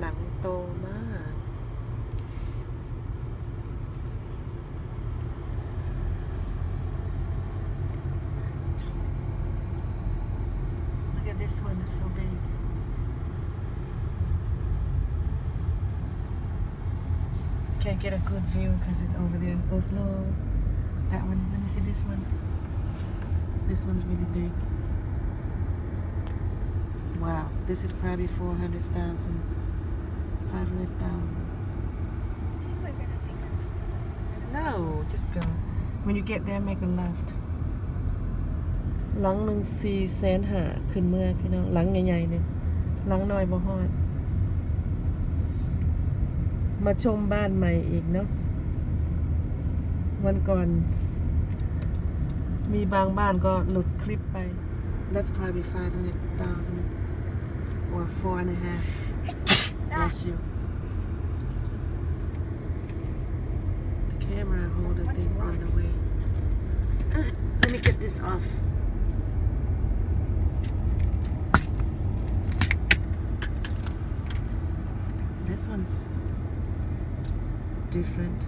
หลังโตมาก Look at this one, it's so big. Can't get a good view because it's over there. Go slow. That one, let me see this one. This one's really big. Wow, this is probably 400,000, 500,000. We're gonna think I'm stupid. No, just go. When you get there, make a left. หลังหนึ่งสี่แสนหาขึ้นเมื่อพี่น้องหลังใหญ่ๆหนึ่งหลังน้อยบ่ฮอด มาชมบ้านใหม่อีกเนาะวันก่อน มีบางบ้านก็หลุดคลิปไป That's probably 500,000 or four and a half Bless you. The camera holder thing on the way. Uh, Let me get this off. This one's different.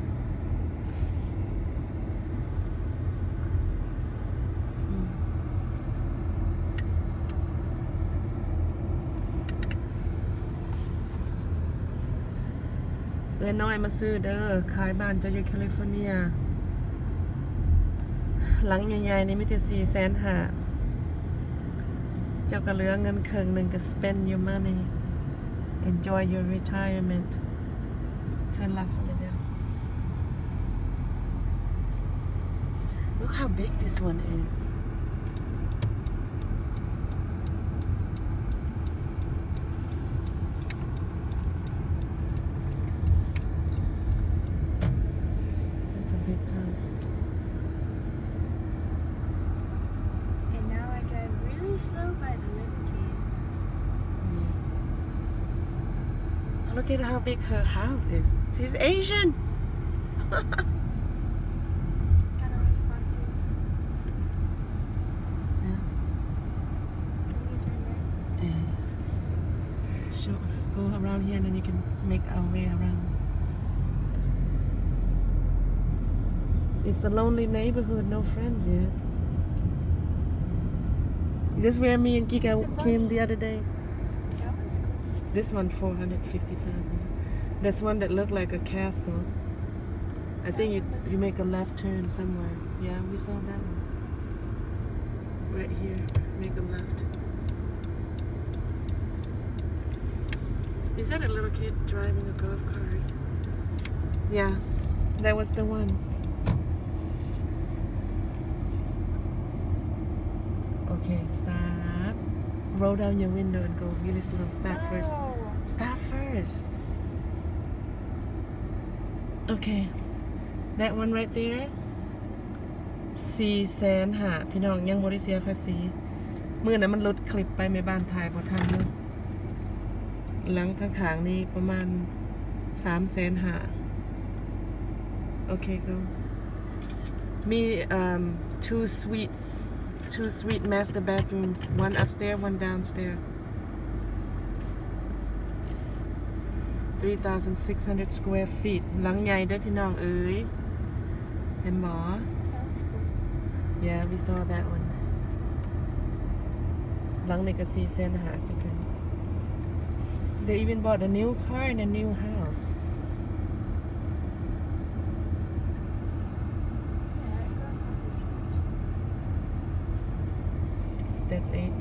เอ้ยน้อยมาซื้อเด้อขายบ้านจะอยู่แคลิฟอร์เนีย หลังใหญ่ๆนี่มีแต่สี่แสนหาเจ้าก็เหลือเงินเครึ่งหนึ่งก็ spend your money enjoy your retirement turn left a little look how big this one is how big her house is. She's Asian. Kind of like fun too. Yeah. Can we turn right? Sure. Go around here and then you can make our way around. It's a lonely neighborhood, no friends yet. This where me and Kika It's a fun- came the other day. This one, 450,000. This one that looked like a castle. I think you, you make a left turn somewhere. Yeah, we saw that one. Right here. Make a left. Is that a little kid driving a golf cart? Yeah, that was the one. Okay, stop. Roll down your window and go really slow. Stop first. Oh, Stop first. Okay. That one right there สี่แสนหาพี่น้องยังบริเสียภาษีมือนั้นมันลดคลิปไปไม่บ้านถ่ายพอทันเนอะหลังข้างๆนี่ประมาณสามแสนหาโอเคก็มี um, two suites two suite master bedrooms one upstairs one downstairs 3,600 square feet หลังใหญ่เด้วยพี่น้องเอ๋ยเห็นหมอ that was cool. Yeah we saw that one หลังนี้ก็สี่แสนหาคือกัน They even bought a new car and a new house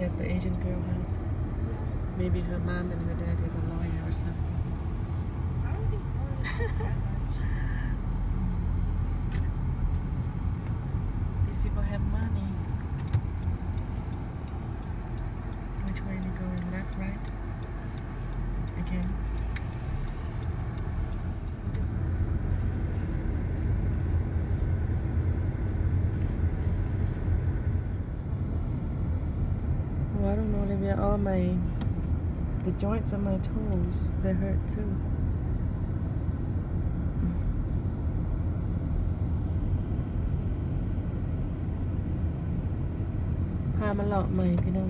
That's the Asian girl has. Maybe her mom and her dad is a lawyer or something I don't think one is that much. These people have money Which way we going? Left, right? Again Well, yeah, all my, the joints on my toes, they hurt too. Palm a lot, Mike, you know.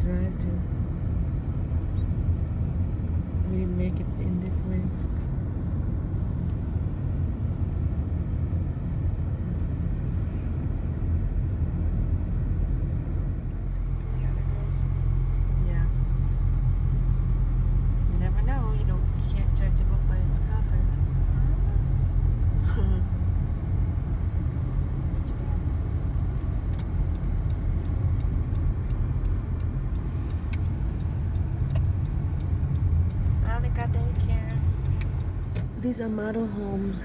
Drive to? We didn't make it in this way. Billy other girls. Yeah. You never know. You don't. You can't judge a book by its cover. Which ones? Alika daycare These are model homes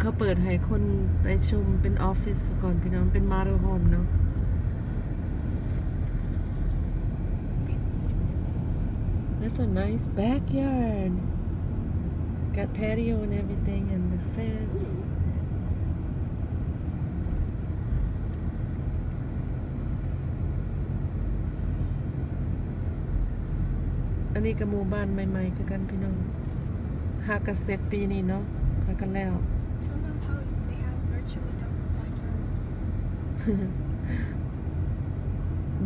เขาเปิดให้คนไปชมเป็นออฟฟิศก่อนพี่น้อง เป็น model home เนาะ That's a nice backyard. Got patio and everything and the fence. นนี้ก็หมู่บ้านใหม่ๆคือกันพี่น้องหากระเสร็จปีนี้เนาะหากันแล้ว Tell them how they have virtually no backyards.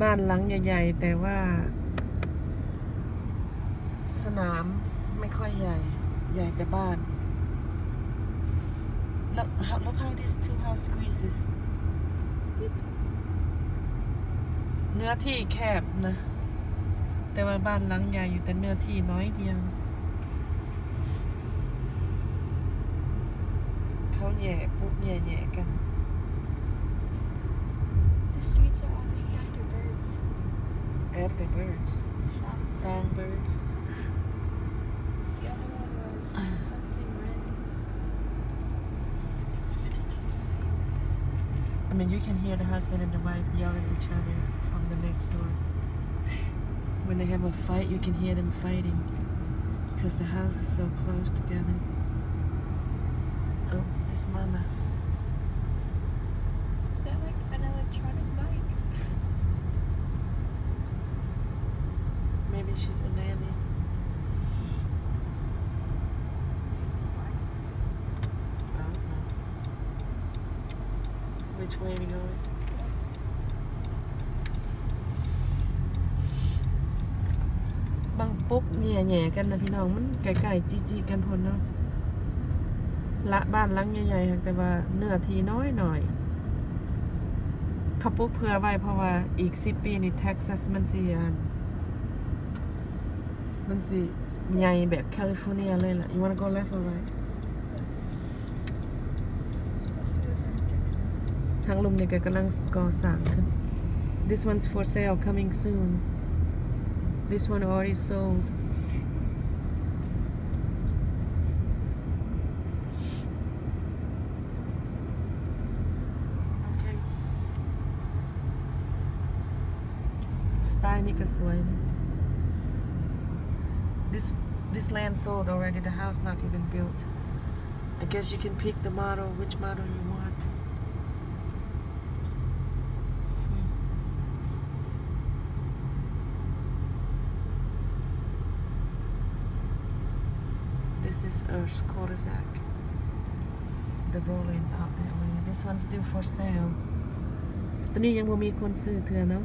บ้านหลังใหญ่ๆ แต่ว่า สนามไม่ค่อยใหญ่ ใหญ่แต่บ้าน Look how, look how this two house squeezes เนื้อที่แคบนะ แต่ว่าบ้านหลังใหญ่อยู่แต่เนื้อที่น้อยเดียว เขาแหย่ปุ๊บแหย่ๆกัน The streets are all named after birds. after birds Some. songbird The other one was something random. Was it a stop sign? I mean, you can hear the husband and the wife yell at each other from the next door. When they have a fight, you can hear them fighting because the house is so close together. Oh, this mama. Is that like an electronic bike? Maybe she's a nanny. I don't know. Which way are we going? ปุ๊บแง่แง่ๆกันนะพี่น้องมันไก่ๆจีจีๆกันพนเนาะละบ้านลังใหญ่ๆค่ะแต่ว่าเนื้อทีน้อยหน่อยเขาปลูกเพื่อไว้เพราะว่าอีกสิปีนี่เท็กซัสมันสิอันมันสิใหญ่แบบแคลิฟอร์เนียเลยล่ะ you wanna go left or right ทางลุงเนี่ยกกำลังก่อสร้างขึ้น this one's for sale coming soon This one already sold. Okay. Steinicke's. This this land sold already. The house not even built. I guess you can pick the model, which model you want. This is Urs Korzak. The rolling's out that way. This one's still for sale. ตัวนี้ยังบ่มีคนซื้อเถื่อเนาะ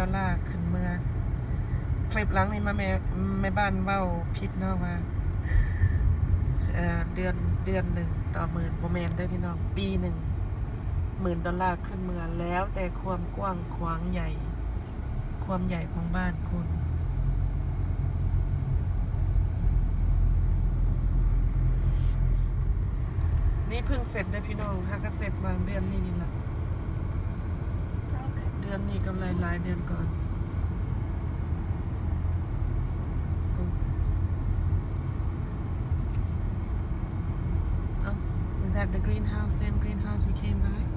ดอลลาร์ขึ้นเมื่อคลิปหลังนี่มาแม่แม่บ้านเว้าผิดเนาะว่าเดือนเดือนหนึ่งต่อหมื่นบ่แม่นเด้พี่น้อง ปีหนึ่งหมื่นดอลลาร์ขึ้นเมื่อแล้วแต่ความกว้างขวางใหญ่ ความใหญ่ของบ้านคุณนี่เพิ่งเสร็จได้พี่น้องฮะก็เสร็จวางเดือนนี้นี่แหละ เดือนนี้กำไรหลายเดือนก่อน Oh, is that the greenhouse? Same greenhouse we came by?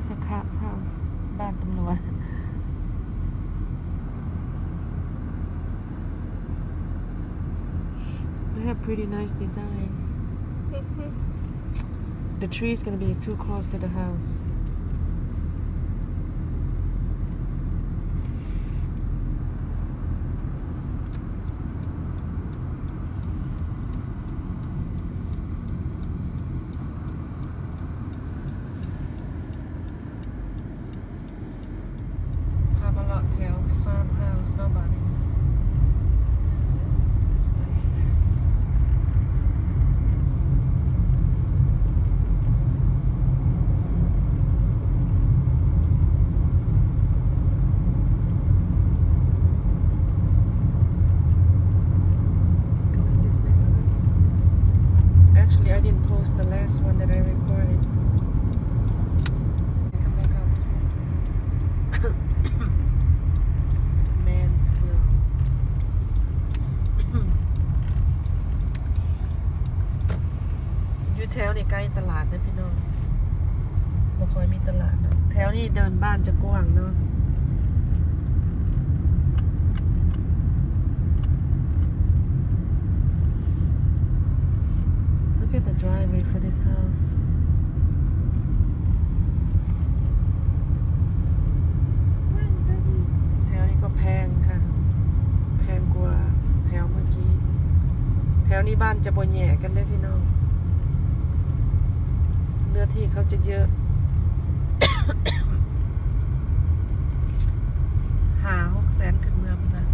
Oh, there's a cop's house. บ้านตำรวจ They have pretty nice design. The tree is gonna be too close to the house. The one บ้านจะบ่แย่กันเด้พี่น้อง เนื้อที่เขาจะเยอะ หาหกแสนขึ้นเมืองนะ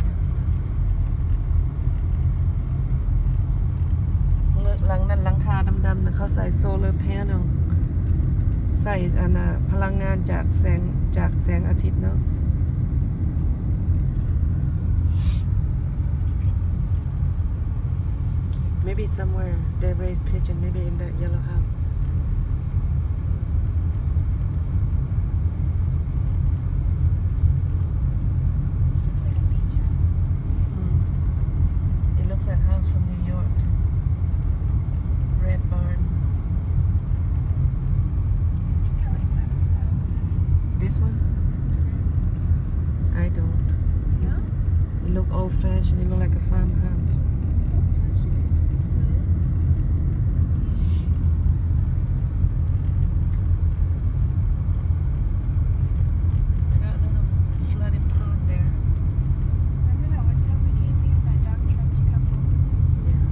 หลังนั้นหลังคาดำๆนะเขาใส่โซลาร์แพนลใส่อันน่ะพลังงานจากแสงจากแสงอาทิตย์เนาะ Maybe somewhere they raise pigeon, maybe in that yellow house. This looks like a beach house. Mm. It looks like a house from New York. Red barn. I think I like that style of this. This one? I don't. Yeah? It look old fashioned. It look like a farmhouse. Old fashioned is good. They got a little flooded pond there. Remember that one time we came here? That dog tried to come home with us. Yeah.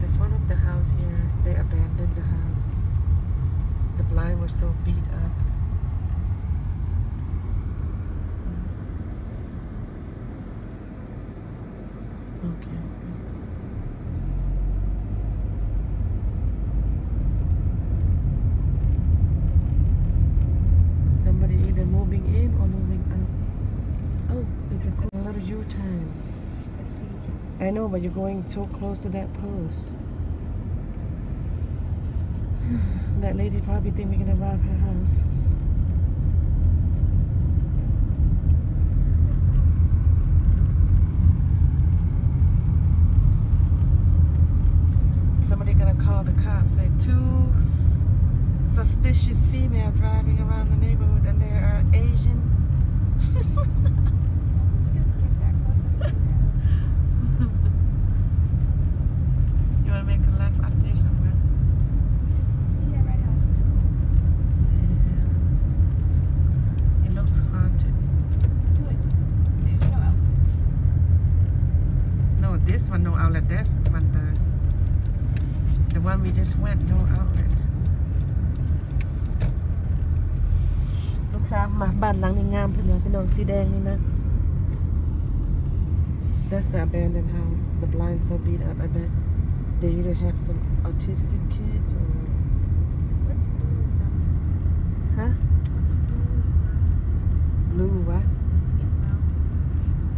There's one of the house here. They abandoned the house. The blind were so beat up. Okay. okay. Somebody either moving in or moving out. Oh, it's cool little U-turn. I know, but you're going so close to that post. that lady probably think we're gonna rob her house. Somebody gonna call the cops. Say two suspicious female driving around the neighborhood, and they are Asian. No one's gonna get that close up to the house. You wanna make a left up there somewhere? See, that red house is cool. Yeah. It looks haunted. Good. There's no outlet. No, this one no outlet. This one does The one we just went, no outlet. ลูกสาวมาบ้านหลังนี้งามเพิ่นว่าพี่น้องสีแดงนี่นะ That's the abandoned house. The blinds so beat up. I bet they either have some autistic kids or What's blue? huh? What's blue? Blue what? In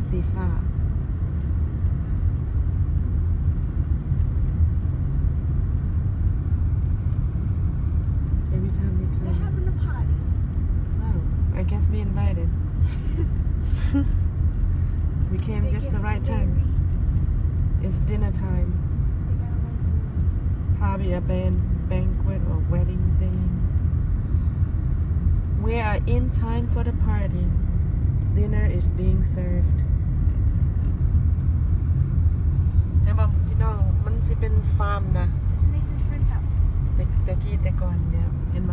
สีฟ้า we came They just the get right married. time. It's dinner time. They got like Probably a band banquet or wedding thing. We are in time for the party. Dinner is being served. เห็นบอกพี่น้องมันสิเป็นฟาร์มนะ Just Nathan's friend's house. แต่แต่กี้แต่ก่อนเนี่ยเห็นไหม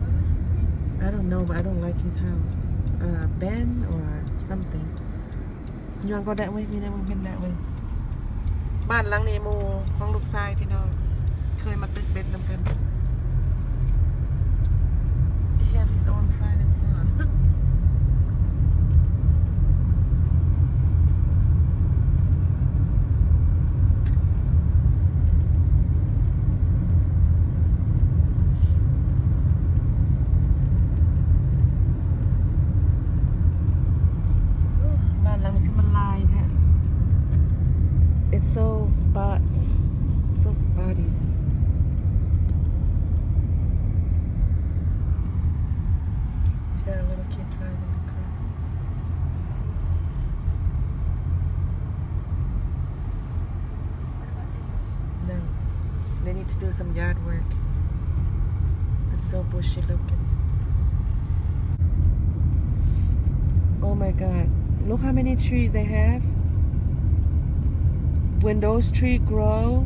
What was his name? I don't know but I don't like his house uh Ben or something ยังก็ได้เว้ยมีได้มึงเป็นได้เว้ยบ้านหลังนี้โมของลูกชายพี่น้องเคยมาตึกเบ็ดนำกัน spotty Is there a little kid driving the car? What about this house? No. They need to do some yard work. It's so bushy looking. Oh my god. Look how many trees they have. When those trees grow,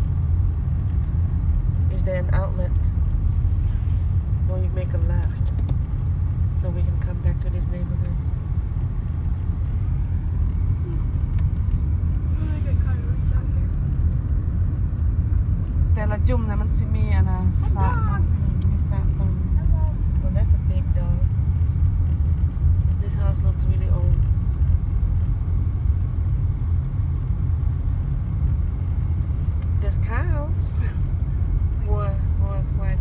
There an outlet or you make a left so we can come back to this neighborhood. Tela Jum naman si Mia na sa misapang. Well, that's a big dog. This house looks really old. There's cows. boy, boy, quiet.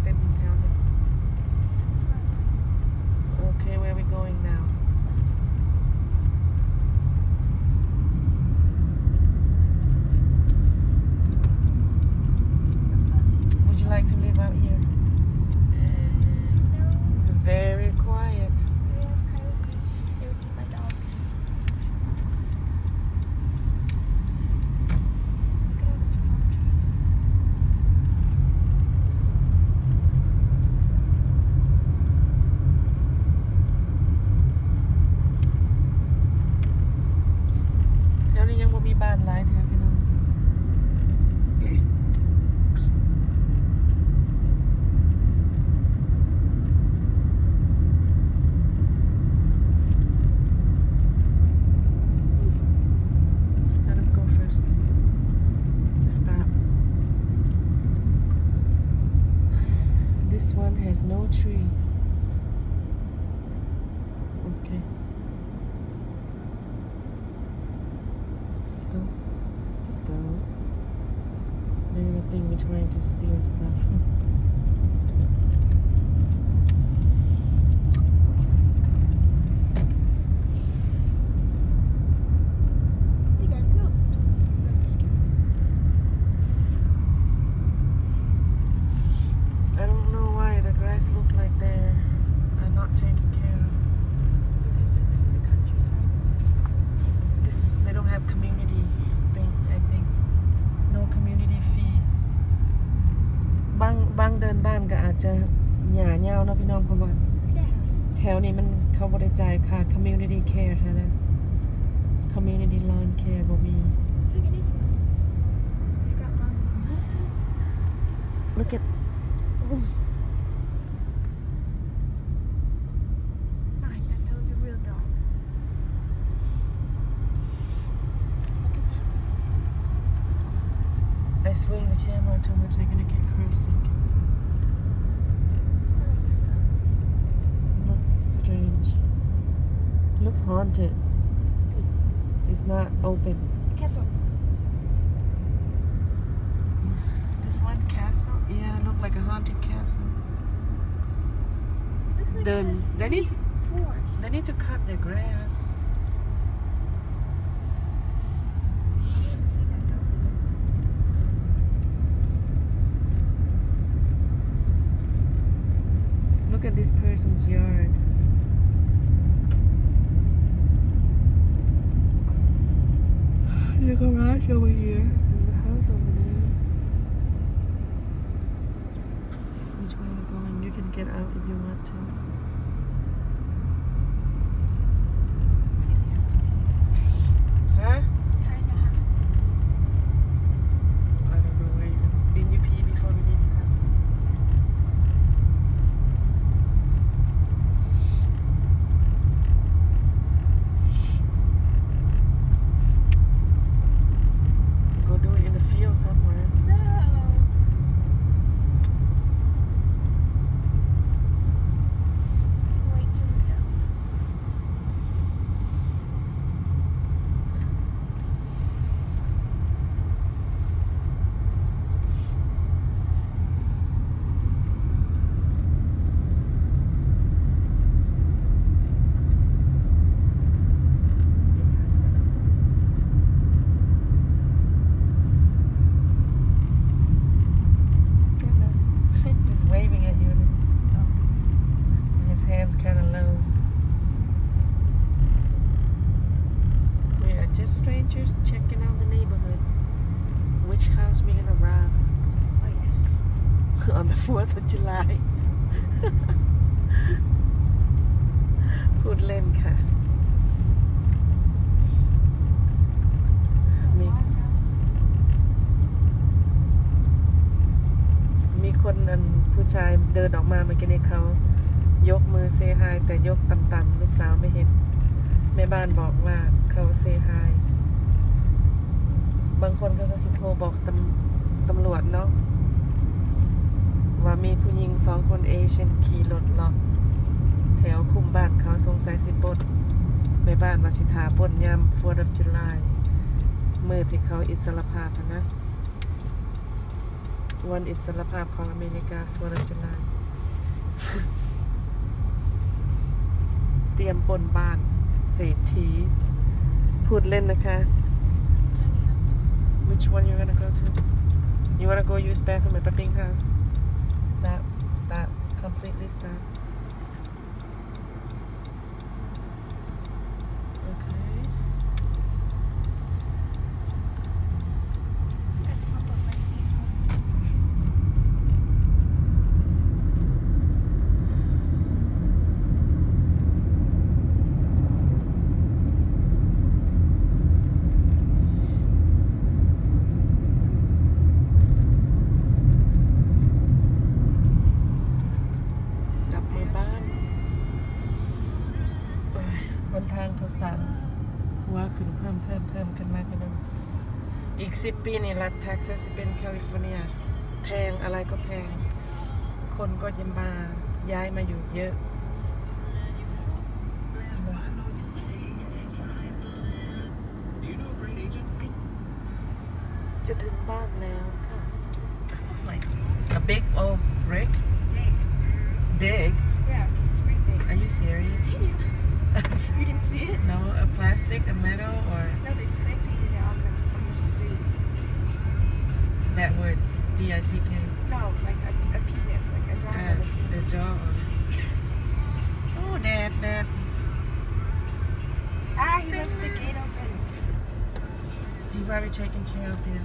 Okay, where are we going now? Trying to steal stuff. Look at oh. I thought that was a real dog. Look at that. I swing the camera too much, they're gonna get car sick. I like this house. Looks strange. Looks haunted. It's not open. Castle. This one castle? Yeah, look like a haunted castle. Like The- they need- floors. They need to cut the grass. I didn't see that door. Look at this person's yard. The garage over here. And the house over there. Which way we're get out if you want to. แต่ยกต่ำๆลูกสาวไม่เห็น แม่บ้านบอกว่าเขาเซฮายบางคนเขาก็สิโทรบอกตำตำรวจเนาะว่ามีผู้หญิงสองคนเอเชียนขี่รถเลาะแถวคุมบ้านเขาสงสัยสิปล้นแม่บ้านมาสิทาปนยาม 4th of July มือที่เขาอิสรภาพนะวันอิสรภาพของอเมริกา 4th of July เตรียมปนบ้านเศรษฐี พูดเล่นนะคะ Which one you gonna go to? You wanna go use bathroom at the pink house? Stop. Stop. Completely stop. Okay. I had to pump up my seat. Đập กลับมือบ้านโอ้ยบนทางเขาสั่นคัวขึ้นเพิ่มเพิ่มเพิ่มขึ้นมากพี่น้องอีก สิบปีนี่รัฐเท็กซัสจะเป็นแคลิฟอร์เนีย แพงอะไรก็แพง คนก็จะมาย้ายมาอยู่เยอะจะถึงบ้านแล้วค่ะ Like A big old brick big. dig Yeah, it's pretty big. Are you serious you didn't see it? No a plastic a metal or No, they spray painted it on the, on the street. That word D I C K No, like a, a penis, like a drawing uh, of a the penis. jaw on it. Oh dad dad Ah, he left the gate open. He probably taking care of it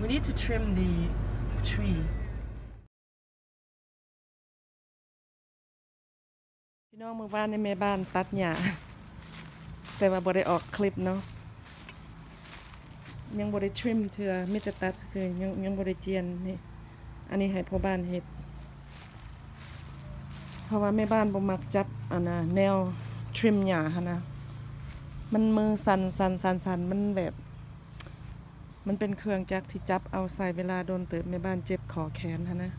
We need to trim the tree พี่น้องเมื่อวานในแม่บ้านตัดหญ้าแต่ว่าบ่ได้ออกคลิปเนาะ ยังบ่ได้ทริมเถื่อมีแต่ตัดซื่อยังยังบ่ได้เจียนนี่อันนี้ให้พ่อบ้านเฮ็ด เพราะว่าแม่บ้านบ่มักจับอันน่ะแนวทริมหญ้าหั่นะมันมือสันสันสันสันมันแบบ มันเป็นเครื่องจักรที่จับเอาใส่เวลาโดนเติบแม่บ้านเจ็บขอแขนฮะนะ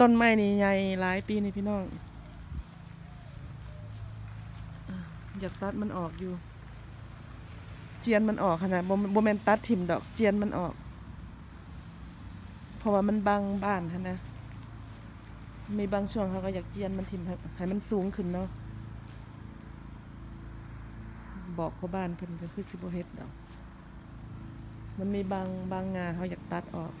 ต้นไม้นี่ใหญ่หลายปีนี่พี่น้อง อยากตัดมันออกอยู่ เจียนมันออกขนาดบ่บ่แมนตัดถิ่มดอกเจียนมันออก เพราะว่ามันบังบ้านนะมีบางช่วงเขาก็อยากเจียนมันถิ่มให้มันสูงขึ้นเนาะบอกพ่อบ้านเพิ่นก็คือสิบเฮ็ดดอก มันมีบางบางงาเขาอยากตัดออก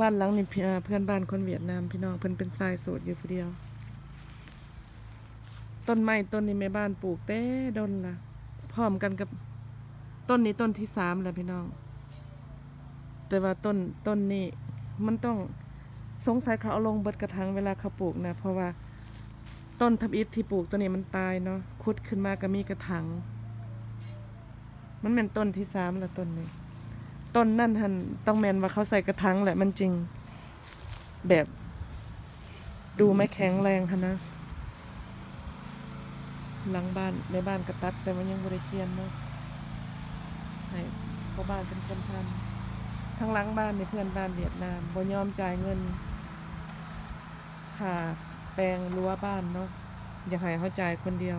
บ้านหลังนี้เพื่อนบ้านคนเวียดนามพี่น้องเพิ่นเป็นทรายโสดอยู่ผู้เดียว ต้นไม้ต้นนี้แม่บ้านปลูกแต่ดนละพร้อมกันกับต้นนี้ต้นที่สามแล้วพี่น้อง แต่ว่าต้นต้นนี้มันต้องสงสัยเขาเอาลงเบิดกระถางเวลาเขาปลูกนะ เพราะว่าต้นทับอิฐที่ปลูกตัวนี้มันตายเนาะขุดขึ้นมาก็มีกระถางมันเป็นต้นที่สามแล้วต้นนี้ ต้นนั่นหันต้องแมนว่าเขาใส่กระถางแหละมันจริง แบบดูไม่แข็งแรงค่ะนะหลังบ้านในบ้านกระตัด แต่มันยังบริเจียนเนาะให้พ่อบ้านเป็นคนทำทั้งหลังบ้านในเพื่อนบ้านเวียดนามบ่ยอมจ่ายเงินค่าแปลงรั้วบ้านเนาะอยากให้เขาจ่ายคนเดียว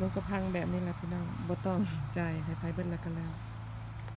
มันก็พังแบบนี้แหละพี่น้องบ่ต้องจ่ายให้ไผเบิดแล้วก็แล้ว